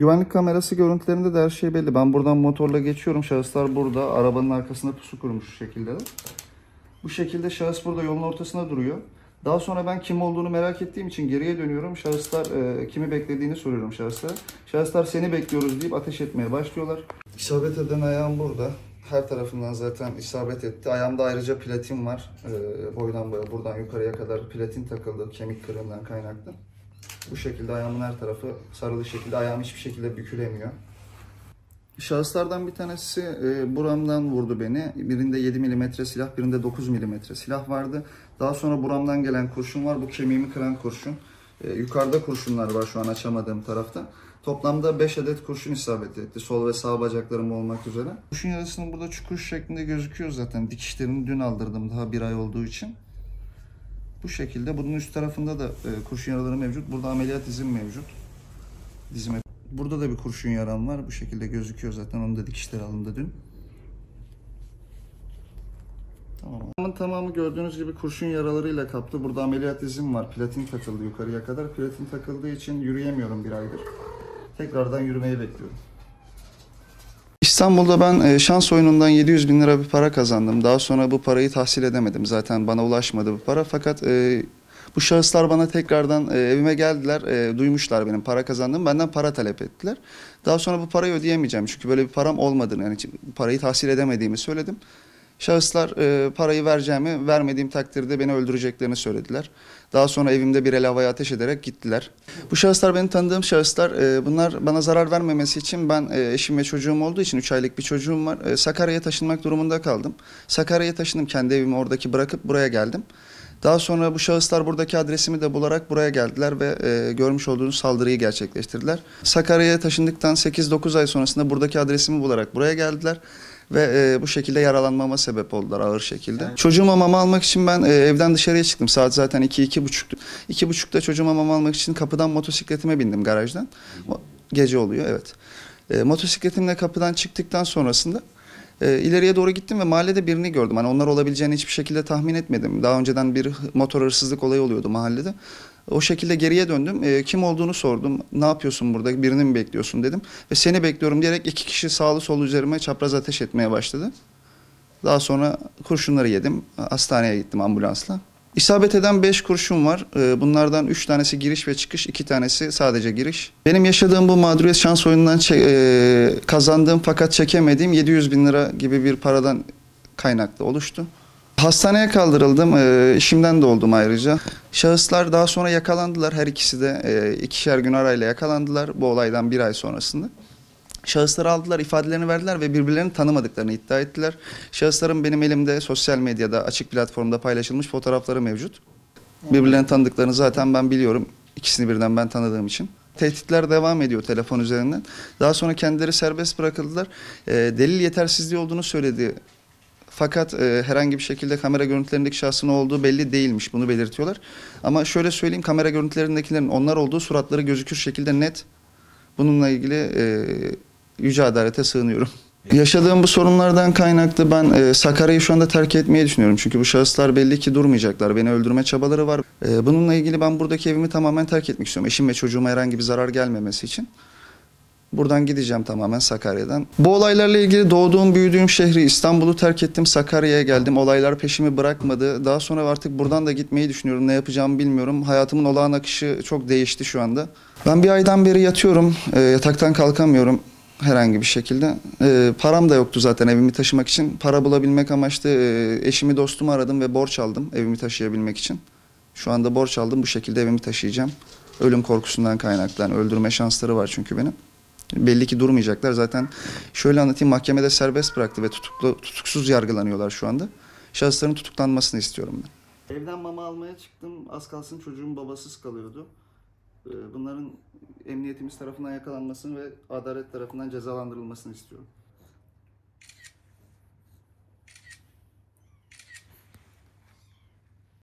Güvenlik kamerası görüntülerinde de her şey belli. Ben buradan motorla geçiyorum. Şahıslar burada. Arabanın arkasında pusu kurmuş şu şekilde. Bu şekilde şahıs burada yolun ortasında duruyor. Daha sonra ben kim olduğunu merak ettiğim için geriye dönüyorum. Şahıslar e, kimi beklediğini soruyorum şahıslara. Şahıslar seni bekliyoruz deyip ateş etmeye başlıyorlar. İsabet eden ayağım burada. Her tarafından zaten isabet etti. Ayağımda ayrıca platin var. E, boydan boya buradan yukarıya kadar platin takıldı kemik kırığından kaynaklı. Bu şekilde ayağımın her tarafı sarılı şekilde ayağım hiçbir şekilde bükülemiyor. Şahıslardan bir tanesi e, buramdan vurdu beni. Birinde 7 mm silah, birinde 9 mm silah vardı. Daha sonra buramdan gelen kurşun var. Bu kemiğimi kıran kurşun. E, yukarıda kurşunlar var şu an açamadığım tarafta. Toplamda 5 adet kurşun isabet etti. Sol ve sağ bacaklarım olmak üzere. Kurşun yarasının burada çukur şeklinde gözüküyor zaten. Dikişlerini dün aldırdım daha bir ay olduğu için. Bu şekilde. Bunun üst tarafında da e, kurşun yaraları mevcut. Burada ameliyat izim mevcut. Dizime. Burada da bir kurşun yaram var. Bu şekilde gözüküyor zaten. Onun da dikişleri alındı dün. Tamam. Tamamı, gördüğünüz gibi kurşun yaralarıyla kaplı. Burada ameliyat izim var. Platin takıldı yukarıya kadar. Platin takıldığı için yürüyemiyorum bir aydır. Tekrardan yürümeyi bekliyorum. İstanbul'da ben e, şans oyunundan 700 bin lira bir para kazandım. Daha sonra bu parayı tahsil edemedim. Zaten bana ulaşmadı bu para. Fakat e, bu şahıslar bana tekrardan e, evime geldiler. E, duymuşlar benim para kazandım. Benden para talep ettiler. Daha sonra bu parayı ödeyemeyeceğim. Çünkü böyle bir param olmadığını, yani parayı tahsil edemediğimi söyledim. Şahıslar e, parayı vereceğimi, vermediğim takdirde beni öldüreceklerini söylediler. Daha sonra evimde bir el havaya ateş ederek gittiler. Bu şahıslar benim tanıdığım şahıslar. E, bunlar bana zarar vermemesi için ben e, eşim ve çocuğum olduğu için 3 aylık bir çocuğum var. E, Sakarya'ya taşınmak durumunda kaldım. Sakarya'ya taşındım. Kendi evimi oradaki bırakıp buraya geldim. Daha sonra bu şahıslar buradaki adresimi de bularak buraya geldiler ve e, görmüş olduğunuz saldırıyı gerçekleştirdiler. Sakarya'ya taşındıktan 8-9 ay sonrasında buradaki adresimi bularak buraya geldiler ve e, bu şekilde yaralanmama sebep oldular ağır şekilde. Evet. Çocuğuma mama almak için ben e, evden dışarıya çıktım. Saat zaten 2 iki buçuktu. İki buçukta çocuğuma mama almak için kapıdan motosikletime bindim garajdan. Gece oluyor evet. E, motosikletimle kapıdan çıktıktan sonrasında e, ileriye doğru gittim ve mahallede birini gördüm. Hani onlar olabileceğini hiçbir şekilde tahmin etmedim. Daha önceden bir motor hırsızlık olayı oluyordu mahallede. O şekilde geriye döndüm. E, kim olduğunu sordum. Ne yapıyorsun burada? Birini mi bekliyorsun dedim. Ve seni bekliyorum diyerek iki kişi sağlı sol üzerime çapraz ateş etmeye başladı. Daha sonra kurşunları yedim. Hastaneye gittim ambulansla. İsabet eden 5 kurşun var. Ee, bunlardan 3 tanesi giriş ve çıkış, 2 tanesi sadece giriş. Benim yaşadığım bu mağduriyet şans oyunundan e, kazandığım fakat çekemediğim 700 bin lira gibi bir paradan kaynaklı oluştu. Hastaneye kaldırıldım. E, işimden de oldum ayrıca. Şahıslar daha sonra yakalandılar. Her ikisi de ikişer gün arayla yakalandılar bu olaydan bir ay sonrasında. Şahısları aldılar, ifadelerini verdiler ve birbirlerini tanımadıklarını iddia ettiler. Şahısların benim elimde sosyal medyada, açık platformda paylaşılmış fotoğrafları mevcut. Birbirlerini tanıdıklarını zaten ben biliyorum. İkisini birden ben tanıdığım için. Tehditler devam ediyor telefon üzerinden. Daha sonra kendileri serbest bırakıldılar. E, delil yetersizliği olduğunu söyledi. Fakat e, herhangi bir şekilde kamera görüntülerindeki şahsın olduğu belli değilmiş. Bunu belirtiyorlar. Ama şöyle söyleyeyim kamera görüntülerindekilerin onlar olduğu suratları gözükür şekilde net. Bununla ilgili e, yüce adalete sığınıyorum. Yaşadığım bu sorunlardan kaynaklı ben e, Sakarya'yı şu anda terk etmeyi düşünüyorum. Çünkü bu şahıslar belli ki durmayacaklar. Beni öldürme çabaları var. E, bununla ilgili ben buradaki evimi tamamen terk etmek istiyorum. Eşim ve çocuğuma herhangi bir zarar gelmemesi için. Buradan gideceğim tamamen Sakarya'dan. Bu olaylarla ilgili doğduğum, büyüdüğüm şehri İstanbul'u terk ettim. Sakarya'ya geldim. Olaylar peşimi bırakmadı. Daha sonra artık buradan da gitmeyi düşünüyorum. Ne yapacağımı bilmiyorum. Hayatımın olağan akışı çok değişti şu anda. Ben bir aydan beri yatıyorum. E, yataktan kalkamıyorum herhangi bir şekilde. E, param da yoktu zaten evimi taşımak için. Para bulabilmek amaçlı e, eşimi dostumu aradım ve borç aldım evimi taşıyabilmek için. Şu anda borç aldım bu şekilde evimi taşıyacağım. Ölüm korkusundan kaynaklanan öldürme şansları var çünkü benim. Belli ki durmayacaklar. Zaten şöyle anlatayım mahkemede serbest bıraktı ve tutuklu, tutuksuz yargılanıyorlar şu anda. Şahısların tutuklanmasını istiyorum ben. Evden mama almaya çıktım. Az kalsın çocuğum babasız kalıyordu. Bunların emniyetimiz tarafından yakalanmasını ve adalet tarafından cezalandırılmasını istiyorum.